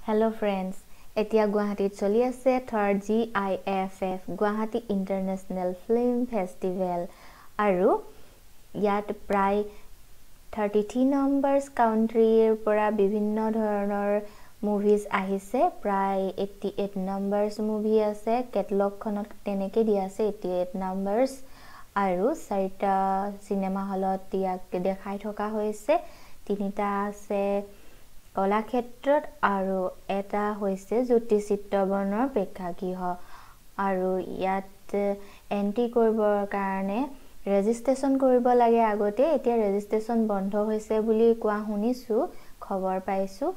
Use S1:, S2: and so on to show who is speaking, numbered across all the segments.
S1: Hello friends এতিয়া গুৱাহাটীত চলি আছে third G I F F Guwahati international film festival আৰু ইয়াত প্ৰায় থাৰ্টি থ্ৰী নম্বৰছ কাউণ্ট্ৰিৰ পৰা বিভিন্ন ধৰণৰ মুভিজ আহিছে। প্ৰায় এইটটি এইট নম্বৰছ মুভি আছে। কেটলগখনত তেনেকৈ দিয়া আছে এইটি এইট নম্বৰছ আৰু চাৰিটা চিনেমা হলত ইয়াক দেখাই থকা হৈছে। তিনিটা আছে কলাক্ষেত্ৰত আৰু এটা হৈছে জ্যোতি চিত্ৰবৰ্ণৰ প্ৰেক্ষাগৃহ। আৰু ইয়াত এণ্ট্ৰি কৰিবৰ কাৰণে ৰেজিষ্ট্ৰেশ্যন কৰিব লাগে আগতে। এতিয়া ৰেজিষ্ট্ৰেশ্যন বন্ধ হৈছে বুলি কোৱা শুনিছোঁ খবৰ পাইছোঁ।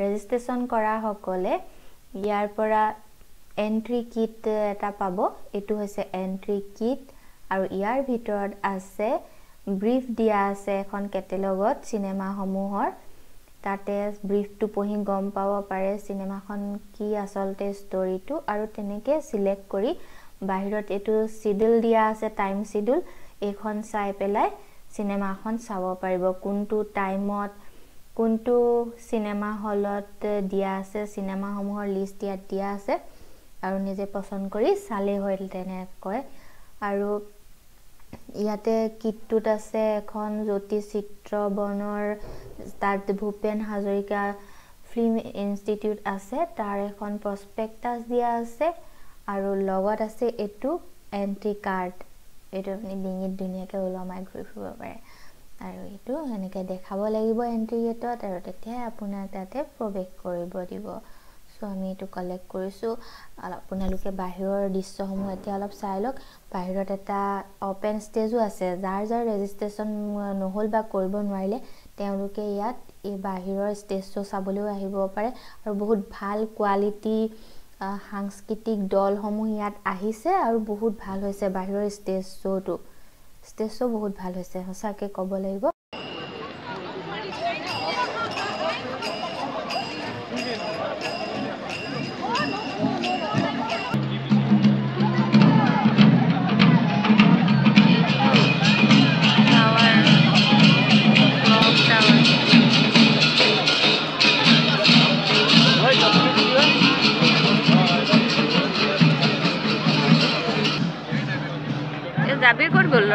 S1: ৰেজিষ্ট্ৰেশ্যন কৰাসকলে ইয়াৰ পৰা এণ্ট্ৰি কিট এটা পাব। এইটো হৈছে এণ্ট্ৰি কিট। আৰু ইয়াৰ ভিতৰত আছে ব্ৰিফ দিয়া আছে এখন কেটেলগত চিনেমাসমূহৰ। তাতে ব্ৰিফটো পঢ়ি গম পাব পাৰে চিনেমাখন কি আচলতে ষ্টৰিটো আৰু তেনেকৈ চিলেক্ট কৰি বাহিৰত এইটো চিডিউল দিয়া আছে টাইম চিডিউল এইখন চাই পেলাই চিনেমাখন চাব পাৰিব। কোনটো টাইমত কোনটো চিনেমা হলত দিয়া আছে চিনেমাসমূহৰ লিষ্ট ইয়াত দিয়া আছে আৰু নিজে পচন্দ কৰি চালেই হ'ল তেনেকৈ। আৰু ইয়াতে কিটটোত আছে এখন জ্যোতি চিত্ৰবনৰ তাত ভূপেন হাজৰিকা ফিল্ম ইনষ্টিটিউট আছে তাৰ এখন প্ৰচপেক্টাছ দিয়া আছে আৰু লগত আছে এইটো এণ্ট্ৰি কাৰ্ড। এইটো আপুনি ডিঙিত ধুনীয়াকৈ ওলমাই ঘূৰি ফুৰিব পাৰে। আৰু এইটো সেনেকৈ দেখাব লাগিব এণ্ট্ৰি গেটত আৰু তেতিয়াহে আপোনাক তাতে প্ৰৱেশ কৰিব দিব। চ' আমি এইটো কালেক্ট কৰিছোঁ আপোনালোকে বাহিৰৰ দৃশ্যসমূহ এতিয়া অলপ চাই লওক। বাহিৰত এটা অ'পেন ষ্টেজো আছে। যাৰ যাৰ ৰেজিষ্ট্ৰেশ্যন নহ'ল বা কৰিব নোৱাৰিলে তেওঁলোকে ইয়াত এই বাহিৰৰ ষ্টেজ শ্ব' চাবলৈও আহিব পাৰে। আৰু বহুত ভাল কোৱালিটি সাংস্কৃতিক দলসমূহ ইয়াত আহিছে আৰু বহুত ভাল হৈছে বাহিৰৰ ষ্টেজ শ্ব'টো ষ্টেজ শ্ব' বহুত ভাল হৈছে সঁচাকৈ ক'ব লাগিব।
S2: যাবে করবে বলল